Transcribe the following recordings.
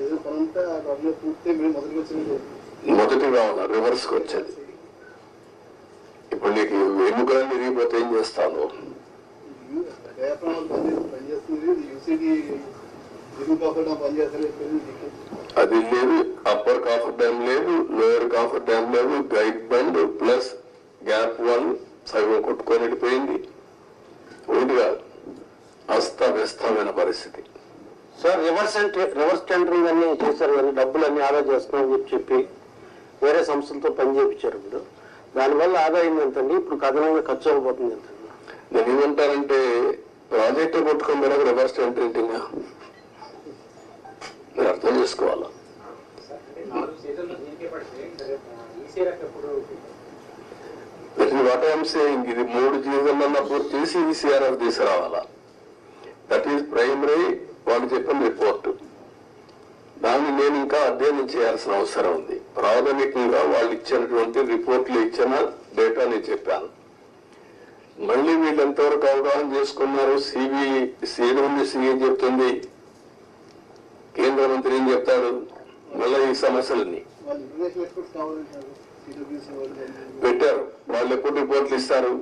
ఏదో పనంతా డబ్బులు పూర్తి మేము మొదటికి వచ్చినది మొదటి రావాల రివర్స్కి వచ్చేది. ఇప్పుడు నీకు ఎన్నికలన్నీ విరిగిపోతే ఏం చేస్తాను అది లేదు అప్పర్ కాఫర్ డ్యామ్ లేదు లోయర్ కాఫర్ డ్యామ్ లేదు guide bund plus gap one సగం కొట్టుకొని వెళ్ళిపోయింది. ఒకటి కాదు? అస్తవ్యస్తమైన పరిస్థితి. సార్ రివర్స్ రివర్స్ టెండరింగ్ అన్ని చేశారు కానీ డబ్బులు అన్ని ఆదా చేస్తున్నామని చెప్పి చెప్పి వేరే సంస్థలతో పని చేయించారు ఇప్పుడు. దానివల్ల ఆదాయం ఎంతండి? ఇప్పుడు కథనంగా ఖర్చు అయిపోతుంది ఎంత నేను ఏమంటానంటే ప్రాజెక్టు కొట్టుకొని మనకు రివర్స్ టెంటరింగ్ మీరు అర్థం చేసుకోవాలా? వాట్ ఐఎమ్ సేయింగ్ ఇది మూడు సీజన్లన్నా పూర్తి చేసి ఈసీఆర్ఎఫ్ తీసుకురావాలా? దట్ ఈస్ ప్రైమరీ వాళ్ళు చెప్పిన రిపోర్ట్ దాన్ని నేను ఇంకా అధ్యయనం చేయాల్సిన అవసరం ఉంది. ప్రాథమికంగా వాళ్ళు ఇచ్చినటువంటి రిపోర్ట్లు ఇచ్చిన డేటా నేను చెప్పాను. మళ్ళీ వీళ్ళు ఎంతవరకు అవగాహన చేసుకున్నారు సిబి సీడు ఉంది చెప్తుంది. కేంద్ర మంత్రి ఏం చెప్తారు మళ్ళీ ఈ సమస్యలని పెట్టారు. వాళ్ళు ఎప్పుడు రిపోర్ట్లు ఇస్తారు?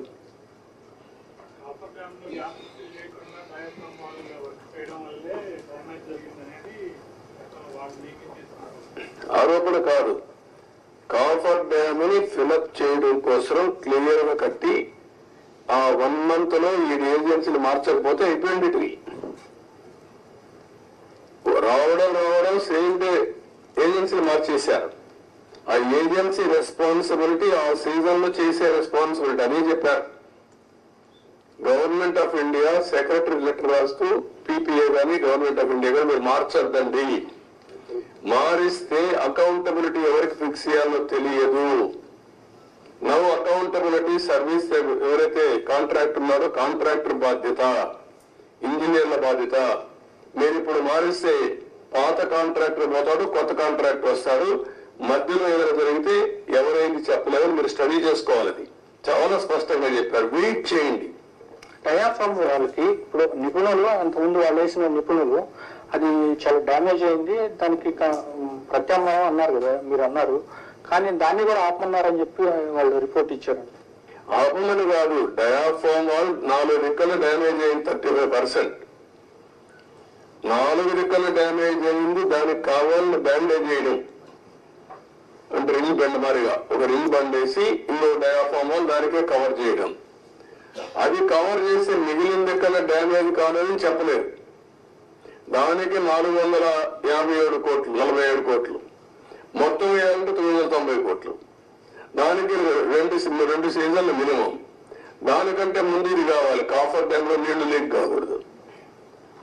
ఆరోపణ కాదు. కాఫర్ డ్యామ్ని ఫిలప్ చేయడం కోసం క్లియర్గా కట్టి ఆ వన్ మంత్లో ఈ ఏజెన్సీలు మార్చకపోతే అయిపోయింది ఇటువి రావడం రావడం సేమ్ డే ఏజెన్సీలు మార్చేశారు. ఆ ఏజెన్సీ రెస్పాన్సిబిలిటీ ఆ సీజన్లో చేసే రెస్పాన్సిబిలిటీ అని చెప్పారు. Government of India secretary letter రాస్తూ పీపీఏ కానీ గవర్నమెంట్ ఆఫ్ ఇండియా కానీ మీరు మార్చొద్దండి. మారిస్తే అకౌంటబిలిటీ ఎవరికి ఫిక్స్ చేయాలో తెలియదు. నవ్ అకౌంటబిలిటీ సర్వీస్ ఎవరైతే కాంట్రాక్టర్ ఉన్నారో కాంట్రాక్టర్ బాధ్యత ఇంజనీర్ల బాధ్యత. మీరు ఇప్పుడు మారిస్తే పాత కాంట్రాక్టర్ పోతాడు కొత్త కాంట్రాక్టర్ వస్తాడు. మధ్యలో ఏదైనా జరిగితే ఎవరైంది చెప్పలేదని మీరు స్టడీ చేసుకోవాలి అది. చాలా స్పష్టంగా చెప్పారు. వెయిట్ చేయండి. టయాఫామ్ వాళ్ళకి ఇప్పుడు నిపుణులు అంతకుముందు వాళ్ళు వేసిన నిపుణులు అది చాలా డ్యామేజ్ అయింది. దానికి ప్రత్యామ్నాయం అన్నారు కదా మీరు అన్నారు. కానీ దాన్ని కూడా ఆపమన్నారని చెప్పి వాళ్ళు రిపోర్ట్ ఇచ్చారండి. ఆపమని కాదు డయాఫోమ్ వాల్ నాలుగు రెక్కలు డ్యామేజ్ అయింది థర్టీ ఫైవ్ పర్సెంట్. నాలుగు రెక్కలు డ్యామేజ్ అయింది దానికి కావాలని బ్యాండేజ్ చేయడం. అంటే రింగ్ బెండ్ మారిగా ఒక రింగ్ వేసి ఇంకో డయాఫామ్ వాల్ దానికే కవర్ చేయడం. అది కవర్ చేసి మిగిలిన రెక్కల డ్యామేజ్ కాదని చెప్పలేదు. దానికి నాలుగు వందల యాభై ఏడు కోట్లు నలభై ఏడు కోట్లు. మొత్తం వేయాలంటే తొమ్మిది వందల తొంభై కోట్లు. దానికి రెండు రెండు సీజన్లు మినిమం. దానికంటే ముందు ఇది కావాలి. కాఫర్ డ్యామ్లో నీళ్ళు లీక్ కాకూడదు.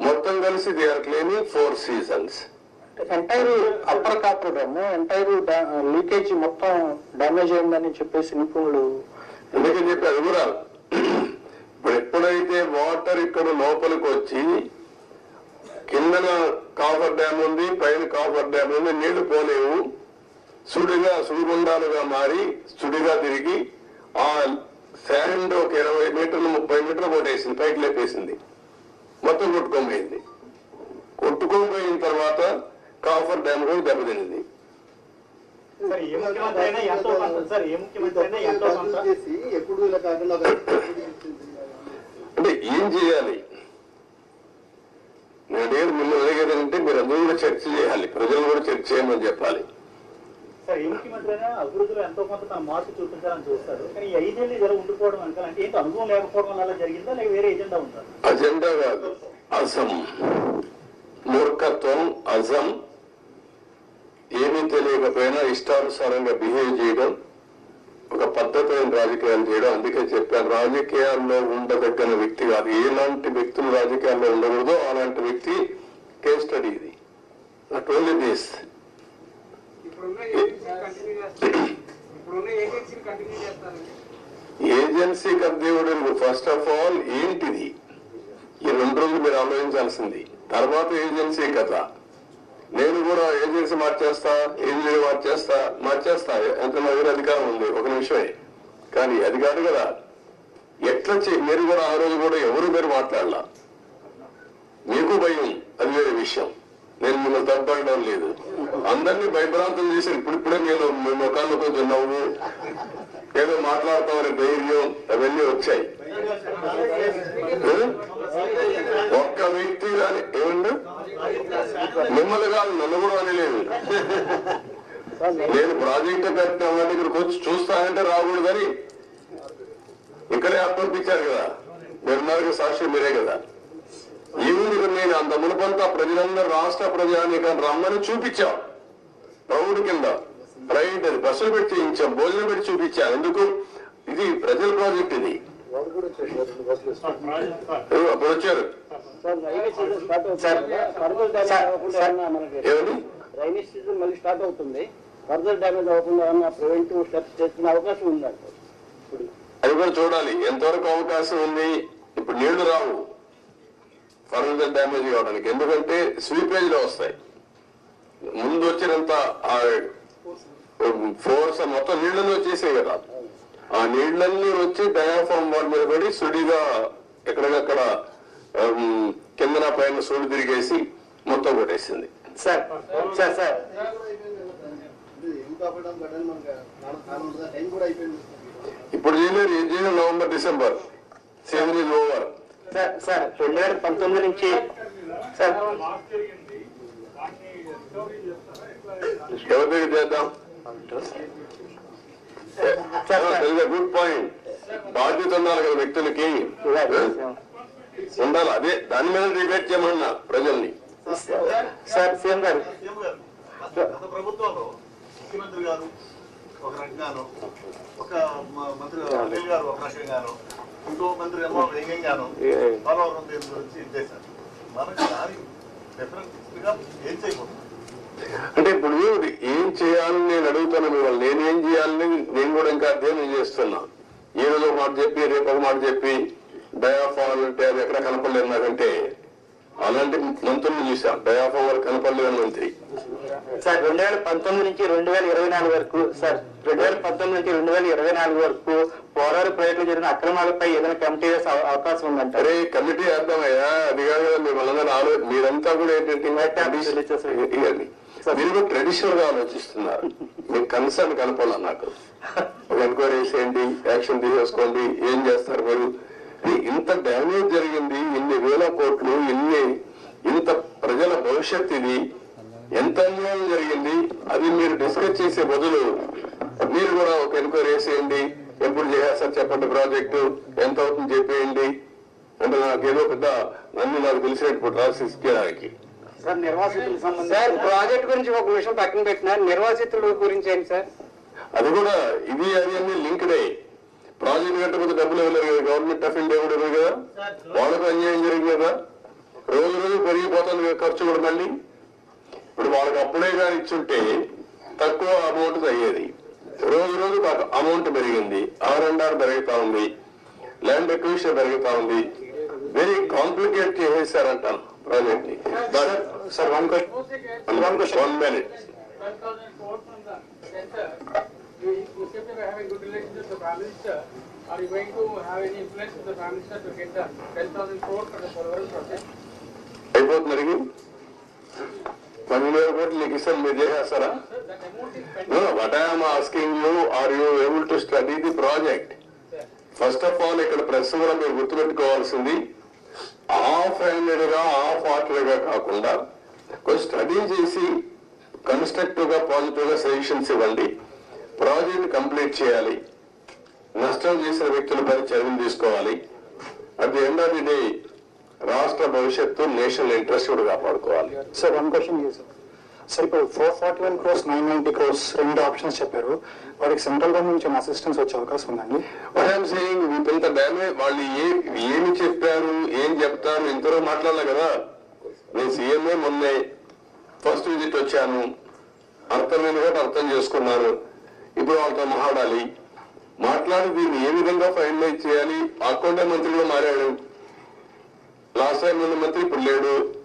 మొత్తం కలిసి they are claiming four seasons. Entire upper coffer dam entire leakage మొత్తం డ్యామేజ్ అయిందని చెప్పేసి నిపుణులు ఎందుకని చెప్పారు వివరాలు ఇప్పుడు ఎప్పుడైతే వాటర్ ఇక్కడ లోపలికి వచ్చి కిందన కాఫర్ డ్యామ్ ఉంది పైన కాఫర్ డ్యామ్ ఉంది నీళ్ళు పోలేవు. సుడిగా సుడిగుండాలుగా మారి సుడిగా తిరిగి ఆ శాండ్ ఒక ఇరవై మీటర్లు ముప్పై మీటర్లు కొట్టేసింది పైకి లేపేసింది. మొత్తం కొట్టుకోపోయింది కొట్టుకోపోయిన తర్వాత కాఫర్ డ్యామ్ కూడా దెబ్బతింది సార్ ఏ ముఖ్యమంత్రి అయినా ఎంతో కొంత సార్ ఏ ముఖ్యమంత్రి అయినా ఎంతో కొంత తప్పులు చేసి ఎప్పుడు ఇలా కాకుండా ఒక ఎప్పుడు ఇచ్చింది. అంటే ఏం చేయాలి నేను అడిగేది మిమ్మల్ని అడిగేది అంటే మీరు అందరూ కూడా చర్చ చేయాలి ప్రజలు కూడా చర్చ చేయమని చెప్పాలి సార్ ఏ ముఖ్యమంత్రి అయినా అభివృద్ధిలో ఎంతో కొంత తన మార్పు చూపించాలని చూస్తారు. కానీ ఈ ఐదేళ్ళు జర ఉండిపోవడం వెనకాల అంటే ఏంటి? అనుభవం లేకపోవడం వల్ల జరిగిందా? లేక వేరే ఎజెండా ఉందా? అజెండా కాదు. అజం. మూర్ఖత్వం అజం. ఏమీ తెలియకపోయినా ఇష్టానుసారంగా బిహేవ్ చేయడం ఒక పద్ధతైన రాజకీయాలు చేయడం. అందుకే చెప్పాను రాజకీయాల్లో ఉండదగిన వ్యక్తి కాదు. ఎలాంటి వ్యక్తులు రాజకీయాల్లో ఉండకూడదో అలాంటి వ్యక్తి కేస్ స్టడీ ఇది. నాట్ ఓన్లీ దిస్ ఇప్పుడున్న ఏజెన్సీ కంటిన్యూ చేస్తారు. ఇప్పుడున్న కంటిన్యూ చేస్తారండి ఏజెన్సీ కర్దేవుడు ఫస్ట్ ఆఫ్ ఆల్ ఏంటిది? ఈ రెండు రోజులు మీరు ఆలోచించాల్సింది. తర్వాత ఏజెన్సీ కథ నేను కూడా ఏజెన్సీ మార్చేస్తా ఏజెన్సీ మార్చేస్తా మార్చేస్తా. ఎంత నా దగ్గర అధికారం ఉంది. ఒక నిమిషమే. కానీ అది కాదు కదా. ఎట్లా చే మీరు కూడా ఆ రోజు కూడా ఎవరు మీరు మాట్లాడాల? మీకు భయం. అది వేరే విషయం. నేను మిమ్మల్ని తప్పడం లేదు. అందరినీ భయభ్రాంతం చేశారు ఇప్పుడిప్పుడే నేను మీ ముఖాల్లో కొంచెం నవ్వు ఏదో మాట్లాడతామని ధైర్యం అవన్నీ వచ్చాయి. ఒక్క వ్యక్తి కానీ ఏమండి మిమ్మల్ని కాదు నన్ను కూడా అనలేదు నేను ప్రాజెక్ట్ కట్టిన వాళ్ళ ఇక్కడికి వచ్చి చూస్తానంటే రాకూడదని ఇక్కడే అప్పర్పించారు కదా. మీరున్నారు సాక్షి మీరే కదా. ఈవినింగ్ నేను అంత మునుపంతా ప్రజలందరూ రాష్ట్ర ప్రజానీకం రమ్మని చూపించాం. ప్రౌఢ కింద ప్రైవేట్ అది బస్సులు పెట్టి చేయించాం భోజనం పెట్టి చూపించాం. ఎందుకు? ఇది ప్రజల ప్రాజెక్ట్ ఇది. రెండు అప్పుడు వచ్చారు? ఏమని రైనీ సీజన్ మళ్ళీ స్టార్ట్ అవుతుంది. ఫర్దర్ డ్యామేజ్ అవ్వకుండా ప్రివెంటివ్ స్టెప్స్ చేసుకునే అవకాశం ఉందంట ఇప్పుడు అది కూడా చూడాలి. ఎంతవరకు అవకాశం ఉంది? ఇప్పుడు నీళ్ళు రావు. ఫర్దర్ డ్యామేజ్ కావడానికి ఎందుకంటే స్వీపేజ్లో వస్తాయి. ముందు వచ్చినంత ఫోర్స్ మొత్తం నీళ్ళలో వచ్చేసాయి కదా. ఆ నీళ్ళన్నీ వచ్చి డయాఫామ్ వాల్ మీద పడి సుడిగా ఎక్కడికక్కడ కిందన పైన సుడి తిరిగేసి మొత్తం కొట్టేసింది. Sir sir sir. ఇప్పుడు చేయలేరు ఏం చేయలేదు November December. Season is over sir sir రెండు వేల పంతొమ్మిది నుంచి సార్. దగ్గర చేద్దాం? గుడ్ పాయింట్ బాధ్యత ఉండాలి కదా వ్యక్తులకి. ఉండాలి. అదే దాని మీద డిబేట్ చేయమన్నా ప్రజల్ని. సార్ సీఎం గారు. సీఎం గారు గత ప్రభుత్వంలో ముఖ్యమంత్రి గారు ఒక రకంగాను ఒక మంత్రి గారు ఒక రకంగాను ఇంకో మంత్రి ఏమో వ్యంగ్యంగాను పోలవరం దీని గురించి ఇది చేశారు. మనకి దానికి డిఫరెన్స్గా ఏం చేయబోతుంది అంటే ఇప్పుడు ఏం చేయాలని నేను అడుగుతాను మిమ్మల్ని. నేనేం చేయాలని నేను కూడా ఇంకా అధ్యయనం చేస్తున్నా. ఈ రోజు ఒక మాట చెప్పి రేపు ఒక మాట చెప్పి డయాఫాల్ అంటే అది ఎక్కడ కనపడలేదు నాకంటే. అలాంటి మంత్రులు చూసాం డయాఫాల్ వరకు కనపడలేదు మంత్రి. సార్ రెండు వేల పంతొమ్మిది నుంచి రెండు వేల ఇరవై నాలుగు వరకు సార్ రెండు వేల పంతొమ్మిది నుంచి రెండు వేల ఇరవై నాలుగు వరకు పోరాడు ప్రాజెక్టులో జరిగిన అక్రమాలపై ఏదైనా కమిటీ వేసే అవకాశం ఉందంట. అరే కమిటీ వేద్దామయ్యా అది కాదు కదా మిమ్మల్ని ఆలో మీరంతా కూడా ఏంటంటే. మీరు కూడా ట్రెడిషనల్గా ఆలోచిస్తున్నారు. మీకు కన్సర్న్ కనపడాలి నాకు. ఒక ఎంక్వైరీ చేయండి యాక్షన్ తీసేసుకోండి ఏం చేస్తారు మీరు? ఇంత డ్యామేజ్ జరిగింది ఇన్ని వేల కోట్లు ఇన్ని ఇంత ప్రజల భవిష్యత్ ఇది ఎంత అన్యాయం జరిగింది అది మీరు డిస్కస్ చేసే బదులు మీరు కూడా ఒక ఎంక్వైరీ చేసేయండి ఎప్పుడు చేసేస్తారు చెప్పండి ప్రాజెక్టు ఎంత అవుతుంది చెప్పేయండి. అంటే నాకు ఏదో పెద్ద అన్ని నాకు తెలిసినట్టు రాసి ఇచ్చేదానికి. సార్ సార్ ప్రాజెక్ట్ గురించి ఒక విషయం పక్కన పెట్టిన నిర్వాసితుల గురించి ఏంటి సార్? అది కూడా ఇది అది అన్ని లింక్డే. ప్రాజెక్ట్ కట్టకపోతే డబ్బులు ఇవ్వలేరు కదా? గవర్నమెంట్ ఆఫ్ ఇండియా కూడా ఇవ్వదు కదా? వాళ్ళకు అన్యాయం జరిగింది కదా? రోజు రోజు పెరిగిపోతుంది ఖర్చు కూడా మళ్ళీ. ఇప్పుడు వాళ్ళకి అప్పుడే కానీ ఇచ్చుంటే తక్కువ అమౌంట్ అయ్యేది. రోజు రోజు అమౌంట్ పెరిగింది. ఆర్ అండ్ ఆర్ పెరుగుతా ఉంది. ల్యాండ్ ఎక్విషన్ పెరుగుతా ఉంది. వెరీ కాంప్లికేట్ చేసేసారంటాను ప్రాజెక్ట్ని. Sir one question one minute 10,000 crores from the center, you, to be having good relations with the Prime Minister. Are you going to have any influence with the Prime Minister to get the 10,000 crores for the Polvaram project? అయిపోతుంది అడిగి పన్నెండు వేల కోట్లు నీకు ఇస్తాను మీరు చేసేస్తారా. What I'm asking you are you able to study the project first of all ఇక్కడ ప్రెస్ కూడా మీరు గుర్తుపెట్టుకోవాల్సింది హాఫ్ హ్యాండెడ్గా హాఫ్ హార్టెడ్గా కాకుండా కొంచెం స్టడీ చేసి కన్స్ట్రక్టివ్గా పాజిటివ్గా సజెషన్స్ ఇవ్వండి ప్రాజెక్ట్ కంప్లీట్ చేయాలి. నష్టం చేసిన వ్యక్తులపై చర్యలు తీసుకోవాలి. At the end of the day రాష్ట్ర భవిష్యత్తు నేషనల్ ఇంట్రెస్ట్ కూడా కాపాడుకోవాలి. సార్ వన్ క్వశ్చన్ సార్ ఇప్పుడు four forty one crores nine ninety crores రెండు ఆప్షన్స్ చెప్పారు. వాటికి సెంట్రల్ గవర్నమెంట్ నుంచి అసిస్టెన్స్ వచ్చే అవకాశం ఉందండి? వాట్ ఐఎమ్ సేయింగ్ ఇంత డ్యామేజ్ వాళ్ళు ఏ ఏమి చెప్పారు ఏం చెప్తారు ఇంతవరకు మాట్లాడలే కదా? నేను సీఎంఏ మొన్నే ఫస్ట్ విజిట్ వచ్చాను. అర్థమైన కూడా అర్థం చేసుకున్నాను ఇప్పుడు వాళ్ళతో మాట్లాడాలి. మాట్లాడి దీన్ని ఏ విధంగా ఫైనలైజ్ చేయాలి? ఆకుండా మంత్రిగా మారాడు. లాస్ట్ టైం ఉన్న మంత్రి ఇప్పుడు లేడు.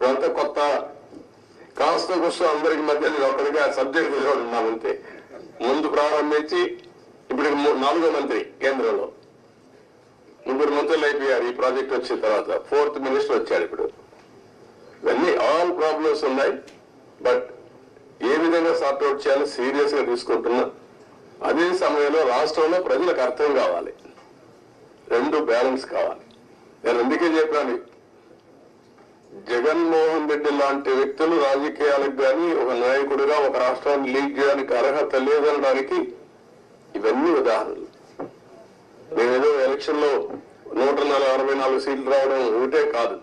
ఇదంతా కొత్త. కాస్త కూర్చో అందరికి మధ్య నేను ఒకరిగా సబ్జెక్ట్ ఉన్నామంతే ముందు ప్రారంభించి ఇప్పుడు మూ- నాలుగో మంత్రి కేంద్రంలో. ముగ్గురు మంత్రులు అయిపోయారు. ఈ ప్రాజెక్ట్ వచ్చిన తర్వాత ఫోర్త్ మినిస్టర్ వచ్చాడు ఇప్పుడు. ఇవన్నీ ఆల్ ప్రాబ్లమ్స్ ఉన్నాయి. బట్ ఏ విధంగా సార్ట్అవుట్ చేయాలో సీరియస్గా తీసుకుంటున్నా అదే సమయంలో రాష్ట్రంలో ప్రజలకు అర్థం కావాలి. రెండు బ్యాలెన్స్ కావాలి. నేను అందుకే చెప్పాను జగన్మోహన్ రెడ్డి లాంటి వ్యక్తులు రాజకీయాలకు కానీ ఒక నాయకుడిగా ఒక రాష్ట్రాన్ని లీడ్ చేయడానికి అర్హత లేదనడానికి ఇవన్నీ ఉదాహరణలు. నేనేదో ఎలక్షన్లో నూట అరవై నాలుగు సీట్లు రావడం ఒకటే కాదు.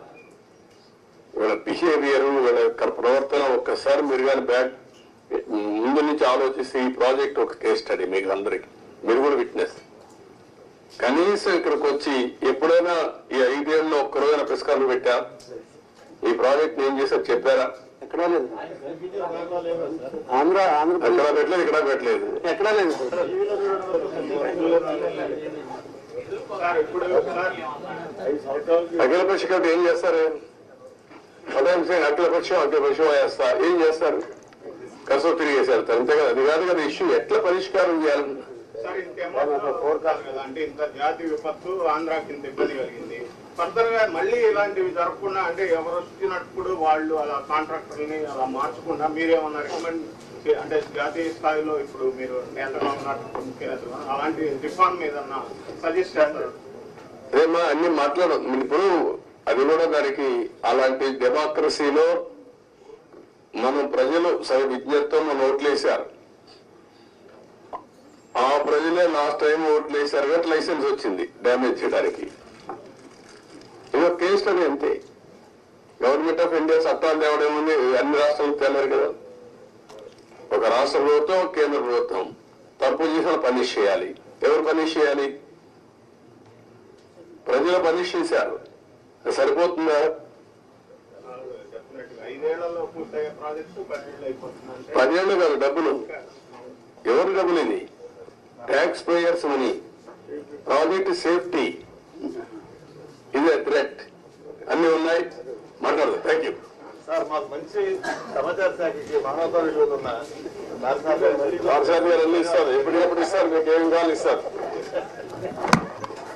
వీళ్ళ బిహేవియర్ వీళ్ళ యొక్క ప్రవర్తన ఒక్కసారి మీరు కానీ బ్యాక్ ముందు నుంచి ఆలోచిస్తే ఈ ప్రాజెక్ట్ ఒక కేస్ స్టడీ మీకు అందరికి. మీరు కూడా విట్నెస్. కనీసం ఇక్కడికి వచ్చి ఎప్పుడైనా ఈ ఐదేళ్ళలో ఒక్కరోజైనా పుస్తకాలు పెట్టా? ఈ ప్రాజెక్ట్ ఏం చేశారు చెప్పారా? ఎక్కడా లేదు. ఆంధ్ర అక్కడ పెట్టలేదు ఇక్కడ పెట్టలేదు. ఎక్కడా లేదు. అఖిల కమిటీ ఏం చేస్తారు? సింగ్ అఖిల పక్షం అఖిల పక్షం వేస్తా ఏం చేస్తారు? కసో తిరిగేసి వెళ్తారు అంతే కదా అది కాదు కదా ఇష్యూ ఎట్లా పరిష్కారం చేయాలి? కదా. అంటే ఇంత జాతి విపత్తు ఆంధ్రాకి ఇంత ఇబ్బంది కలిగింది. ఫర్దర్గా మళ్ళీ ఇలాంటివి జరగకుండా అంటే ఎవరు వచ్చినప్పుడు వాళ్ళు అలా కాంట్రాక్టర్ని అలా మార్చకుండా మీరేమన్నా రికమెండ్ అంటే జాతీయ స్థాయిలో ఇప్పుడు మీరు నేతగా ఉన్నట్టు ముఖ్యనేతగా అలాంటి రిఫార్మ్ ఏదన్నా సజెస్ట్ చేస్తారు? అదేమా అన్ని మాట్లాడదు ఇప్పుడు అది కూడా దానికి అలాంటి డెమోక్రసీలో మనం ప్రజలు సరి మనం ఓట్లేశారు. ఆ ప్రజలే లాస్ట్ టైం ఓట్లేశారు కాబట్టి లైసెన్స్ వచ్చింది డ్యామేజ్ చేయడానికి. ఇదో కేసు అది అంతే. గవర్నమెంట్ ఆఫ్ ఇండియా చట్టాలు తేవడం ఉంది అన్ని రాష్ట్రాలు తేలేరు కదా. ఒక రాష్ట్ర ప్రభుత్వం కేంద్ర ప్రభుత్వం. తప్పు చేసిన పనిష్ చేయాలి. ఎవరు పనిష్ చేయాలి? ప్రజలు పనిష్ చేశారు. సరిపోతుందా డెఫినెట్గా ఐదేళ్ళలో పూర్తయ్యే ప్రాజెక్టు పన్నెండు అయిపోతుంది పదేళ్ళు కాదు డబ్బులు. ఎవరు డబ్బులు ఇది? Tax payers money project safety ఇదే థ్రెట్ అన్ని ఉన్నాయి. మాట్లాడదు థ్యాంక్ యూ సార్ మాకు మంచి సమాచార శాఖకి మానవతా విలువలు ఉన్న నరసింహ గారు అన్ని ఇస్తారు. ఎప్పటికప్పుడు ఇస్తారు. మీకు ఏం కావాలి ఇస్తారు.